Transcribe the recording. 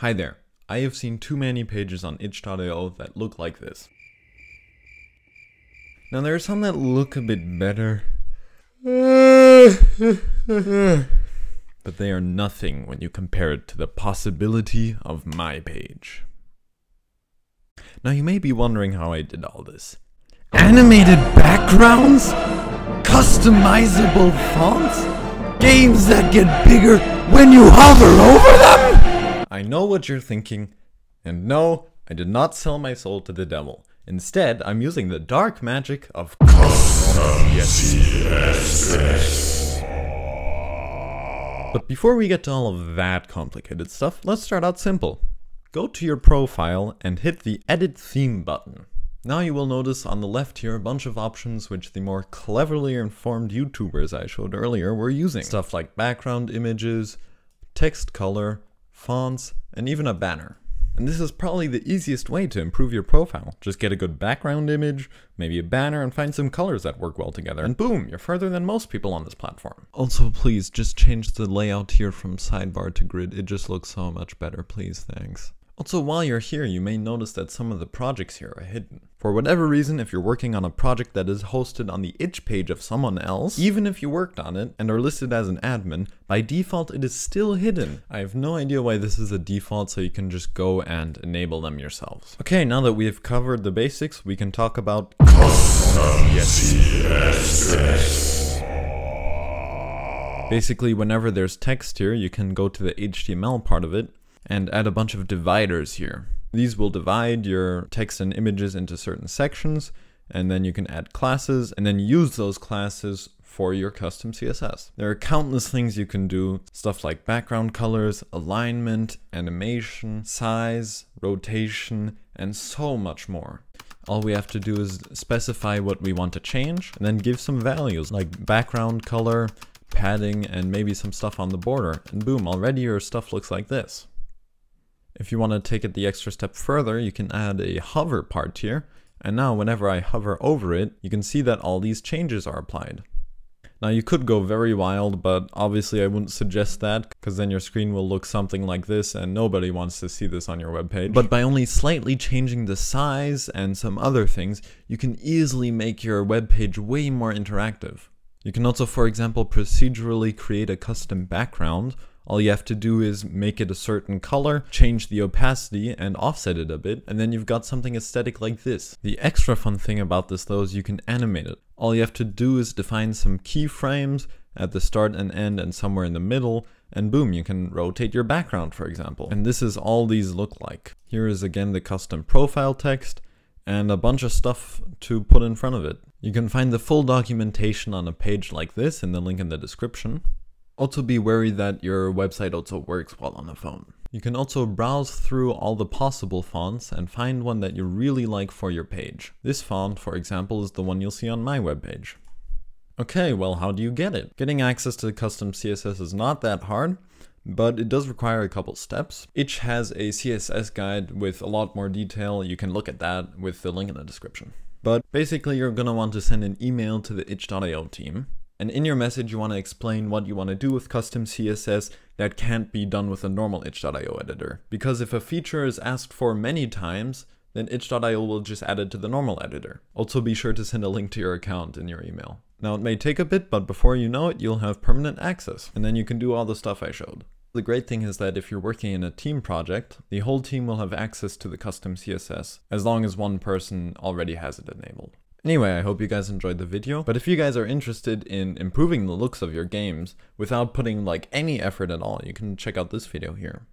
Hi there. I have seen too many pages on itch.io that look like this. Now there are some that look a bit better. but they are nothing when you compare it to the possibility of my page. Now you may be wondering how I did all this. Animated backgrounds? Customizable fonts? Games that get bigger when you hover over them? I know what you're thinking, and no, I did not sell my soul to the devil. Instead, I'm using the dark magic of. But before we get to all of that complicated stuff, let's start out simple. Go to your profile and hit the Edit Theme button. Now you will notice on the left here a bunch of options which the more cleverly informed YouTubers I showed earlier were using. Stuff like background images, text color, fonts, and even a banner. And this is probably the easiest way to improve your profile. Just get a good background image, maybe a banner, and find some colors that work well together. And boom, you're further than most people on this platform. Also, please, just change the layout here from sidebar to grid. It just looks so much better, please, thanks. Also, while you're here, you may notice that some of the projects here are hidden. For whatever reason, if you're working on a project that is hosted on the itch page of someone else, even if you worked on it and are listed as an admin, by default it is still hidden. I have no idea why this is a default, so you can just go and enable them yourselves. Okay, now that we have covered the basics, we can talk about Basically, whenever there's text here, you can go to the HTML part of it and add a bunch of dividers here. These will divide your text and images into certain sections, and then you can add classes and then use those classes for your custom CSS. There are countless things you can do, stuff like background colors, alignment, animation, size, rotation, and so much more. All we have to do is specify what we want to change and then give some values like background color, padding, and maybe some stuff on the border. And boom, already your stuff looks like this. If you want to take it the extra step further, you can add a hover part here. And now whenever I hover over it, you can see that all these changes are applied. Now you could go very wild, but obviously I wouldn't suggest that, because then your screen will look something like this and nobody wants to see this on your webpage. But by only slightly changing the size and some other things, you can easily make your webpage way more interactive. You can also, for example, procedurally create a custom background, all you have to do is make it a certain color, change the opacity and offset it a bit, and then you've got something aesthetic like this. The extra fun thing about this though is you can animate it. All you have to do is define some keyframes at the start and end and somewhere in the middle, and boom, you can rotate your background, for example. And this is all these look like. Here is again the custom profile text, and a bunch of stuff to put in front of it. You can find the full documentation on a page like this in the link in the description. Also be wary that your website also works while on the phone. You can also browse through all the possible fonts and find one that you really like for your page. This font, for example, is the one you'll see on my webpage. Okay, well how do you get it? Getting access to custom CSS is not that hard, but it does require a couple steps. Itch has a CSS guide with a lot more detail. You can look at that with the link in the description. But basically you're gonna want to send an email to the itch.io team and in your message, you want to explain what you want to do with custom CSS that can't be done with a normal itch.io editor. Because if a feature is asked for many times, then itch.io will just add it to the normal editor. Also be sure to send a link to your account in your email. Now it may take a bit, but before you know it, you'll have permanent access, and then you can do all the stuff I showed. The great thing is that if you're working in a team project, the whole team will have access to the custom CSS, as long as one person already has it enabled. Anyway, I hope you guys enjoyed the video, but if you guys are interested in improving the looks of your games without putting like any effort at all, you can check out this video here.